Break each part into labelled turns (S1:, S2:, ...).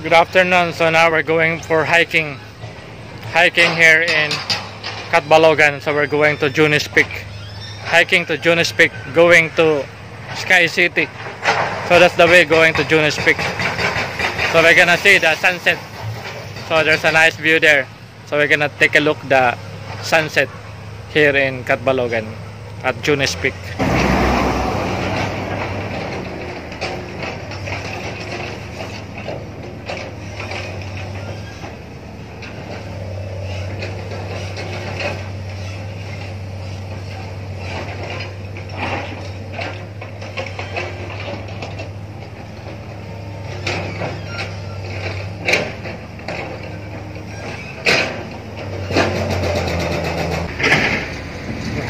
S1: Good afternoon. So now we're going for hiking. Hiking here in Catbalogan. So we're going to Joni's Peak. Hiking to Joni's Peak. Going to Sky City. So that's the way going to Joni's Peak. So we're gonna see the sunset. So there's a nice view there. So we're gonna take a look the sunset here in Catbalogan at Joni's Peak.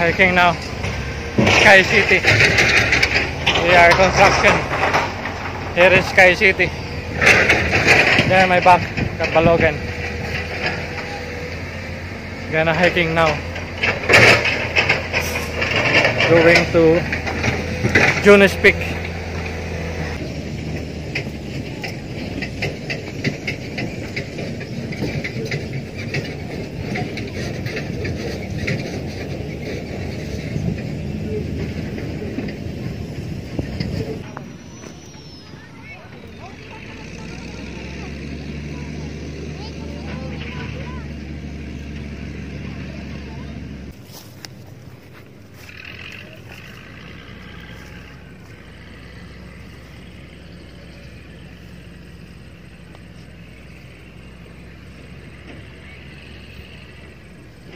S1: Hiking now. Sky City. We are construction. Here is Sky City. There my back, Catbalogan. Gonna hiking now. Going to Joni's Peak.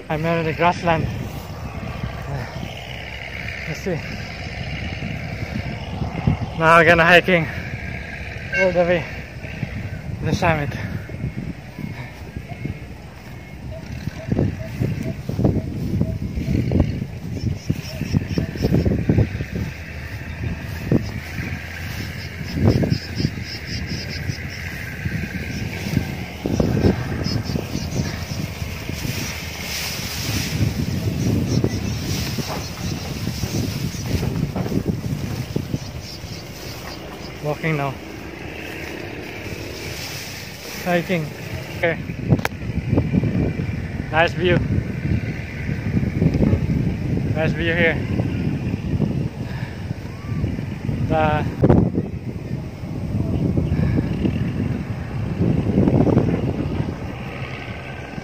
S1: I'm in the grassland. Let's see. Now we're gonna hiking all the way to the summit. Walking now. Hiking. Okay. Nice view. Nice view here. The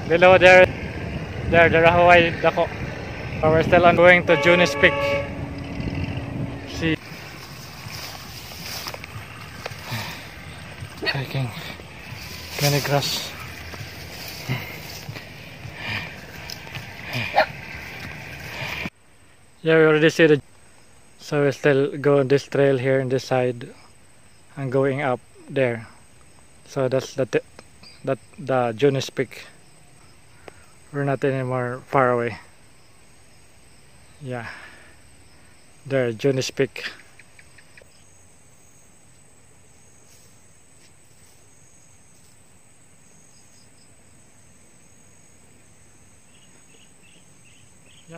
S1: below there, there the Rahuay Dako. We're still on going to Joni's Peak. See. hiking Granny grass yeah we already see the so we still go on this trail here on this side and going up there. So that's the that the Joni's Peak. We're not anymore far away. Yeah. There Joni's Peak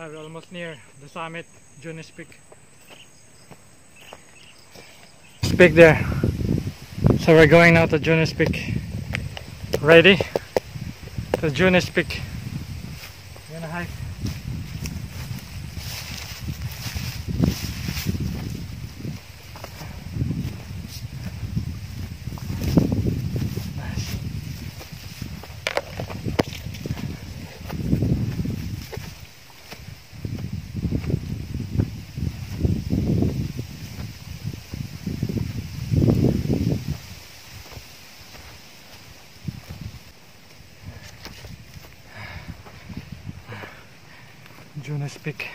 S1: Yeah, we're almost near the summit, Joni's Peak. Peak there. So we're going now to Joni's Peak. Ready? To Joni's Peak. We're gonna hike. Nice. Peak.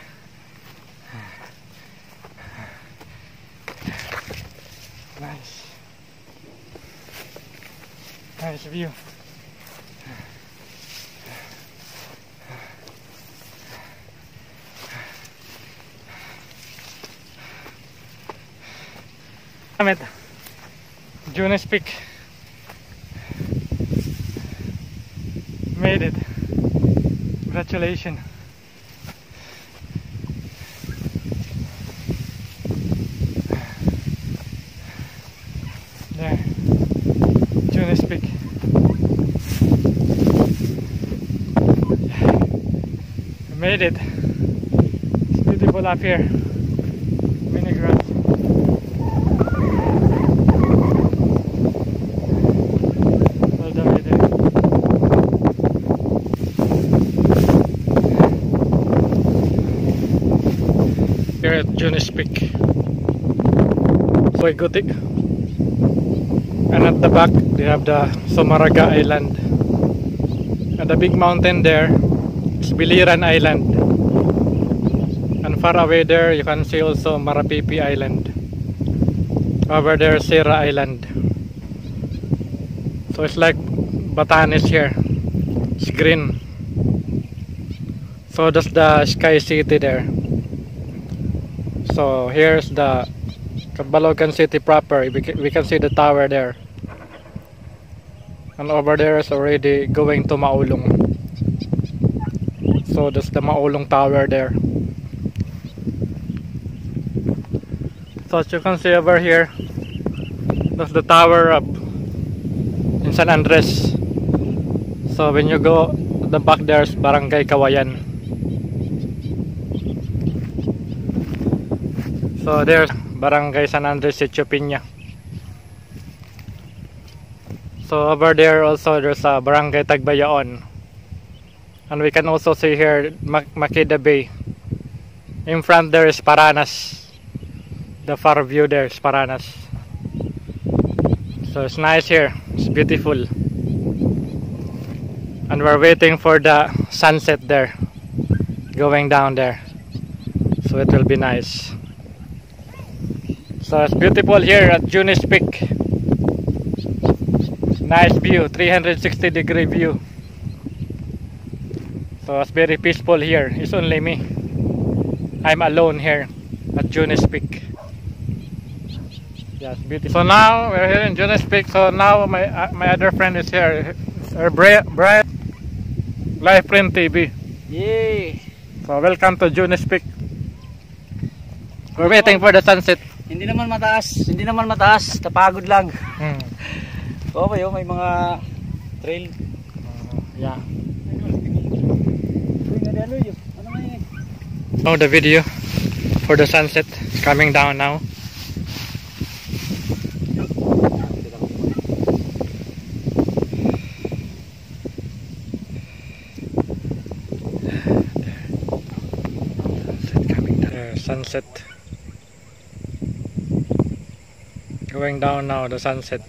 S1: Nice. Nice view. Summit. Joni's Peak. Made it. Congratulations. There. Joni's Peak. Made it. It's beautiful up here. Mini grass. All the there. Here at Joni's Peak. Soy Gutik. And at the back, they have the Zumarraga Island. And the big mountain there Biliran Island. And far away there, you can see also Marapipi Island. Over there, Sierra Island. So it's like Batanes here. It's green. So that's the Sky City there. So here's the Balogan City proper. We can see the tower there. And over there is already going to Maulong. So that's the Maulong Tower there. So as you can see over here, that's the tower up in San Andres. So when you go the back there's Barangay Kawayan. So there's Barangay San Andres Sitio Piña. So over there also there's a Barangay Tagbayaon. And we can also see here Mak- Maqueda Bay. In front there is Paranas. The far view there is Paranas. So it's nice here. It's beautiful. And we're waiting for the sunset there. Going down there. So it will be nice. So it's beautiful here at Joni's Peak. Nice view, 360 degree view. So it's very peaceful here. It's only me. I'm alone here at Junis Peak. Yes, beautiful. So now we're here in Junis Peak. So now my uh, my other friend is here. Our Brian, Live Print TV.
S2: Yay!
S1: So welcome to Junis Peak. We're waiting for the sunset.
S2: Hindi naman mataas, hindi naman mataas, tapagod lang.
S1: Hmm.
S2: Oo, oh, may mga trail.
S1: Yeah. Oh, the video for the sunset is coming down now. Sunset coming down. Sunset. Going down now, the sunset.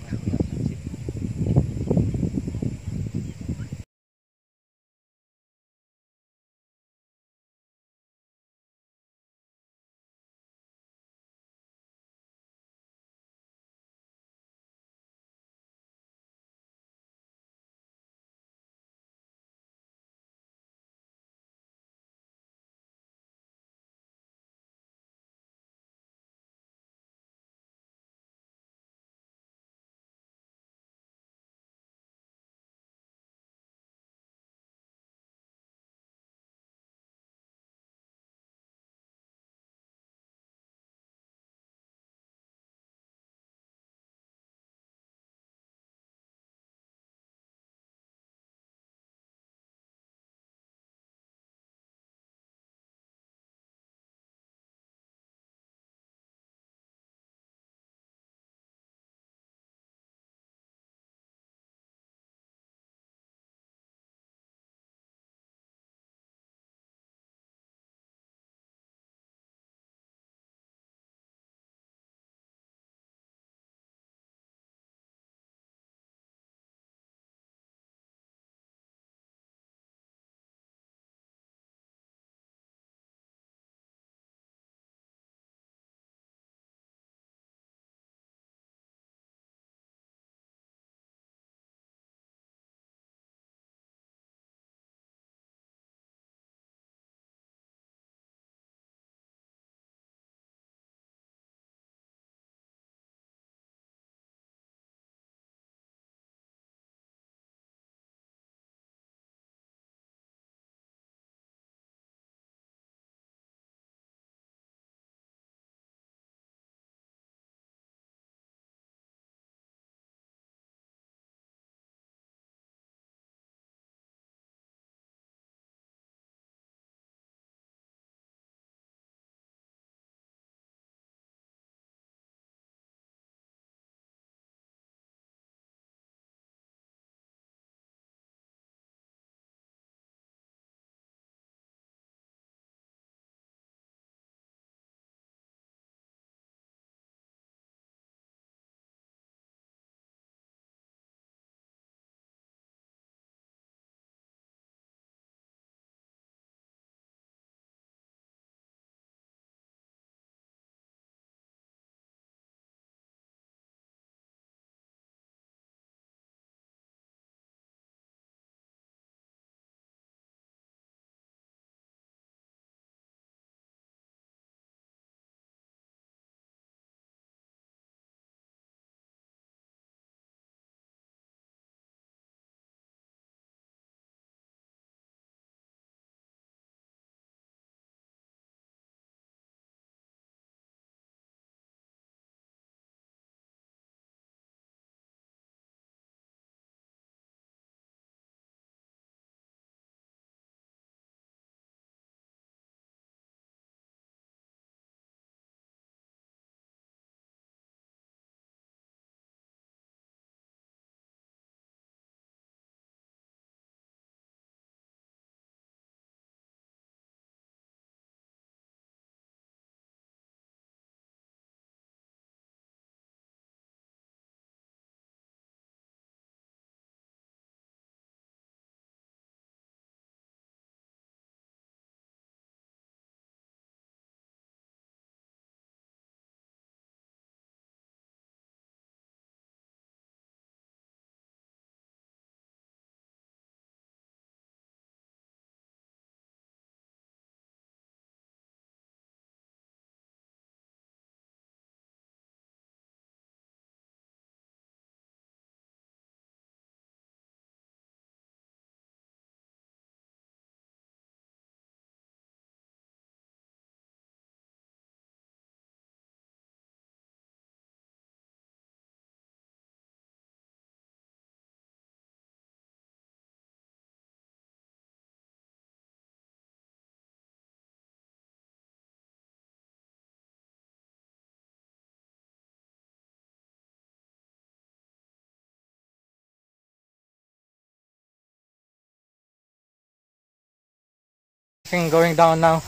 S1: Going down now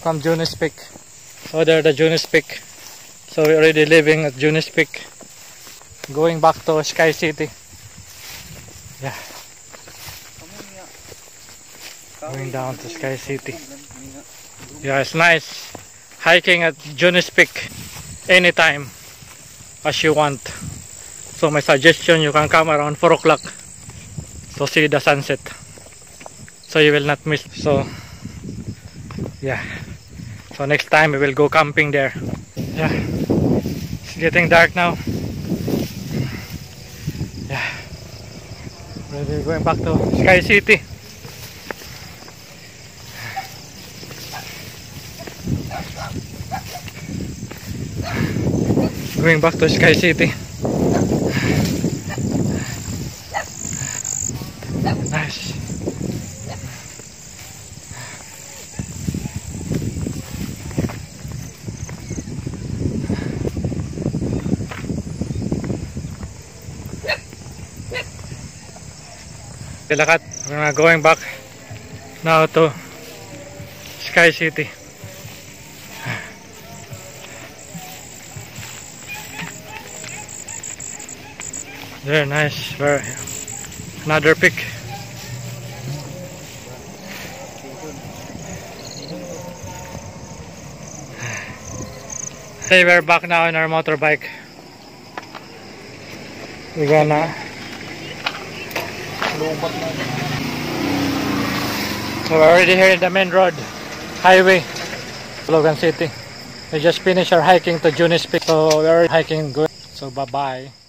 S1: from Joni's Peak. So there the Joni's Peak. So we're already living at Joni's Peak. Going back to Sky City. Yeah, going down to Sky City. Yeah, it's nice hiking at Joni's Peak anytime as you want. So my suggestion, you can come around 4 o'clock to see the sunset. So you will not miss. So yeah. So next time we will go camping there. Yeah. It's getting dark now. Yeah. We're going back to Sky City. Going back to Sky City. Nice. Tilakat, we're going back now to Sky City. Very nice. Very another pick. Okay, we're back now in our motorbike. We're gonna So we're already here in the main road, highway, Logan City. We just finished our hiking to Joni's Peak, so we're hiking good. So bye bye.